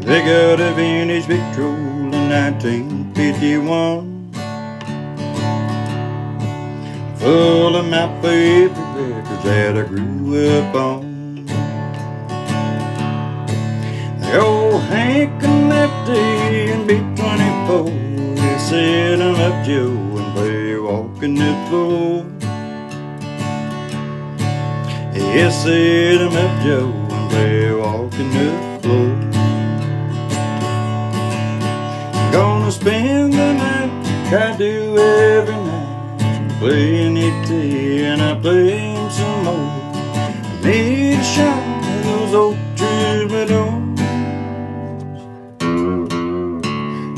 They got a vintage Victrola in 1951 Full of my favorite records that I grew up on. The old Hank and Lefty and B-24 They said I'm up Joe and play walking the floor Yes, I'm up Joe and play walking the floor Gonna spend the night I do every night Playing it and I play him some more I need a shot of those old troubadours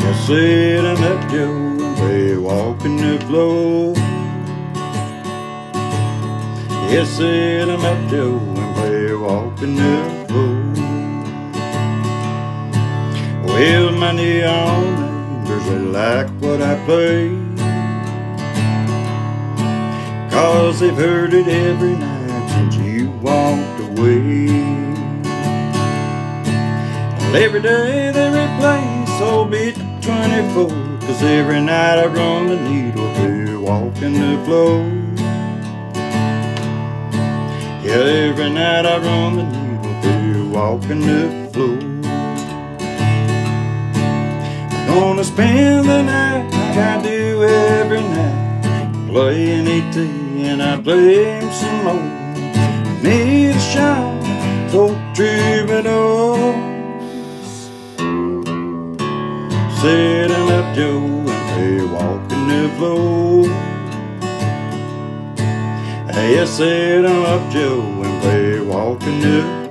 I said I'm up Joe and they walking the floor Yes, said I'm up Joe and they walking the floor well, my neon neighbors, they like what I play. Cause they've heard it every night since you walked away. Well, every day they replace old beat 24 Cause every night I run the needle to walking the floor Yeah, every night I run the needle to walking the floor. I'm Gonna spend the night like I do every night Playing ET and I play him some more. Need a shot, old troubadours. Sitting up Joe and they walking the floor Yes, sitting up Joe and they walking the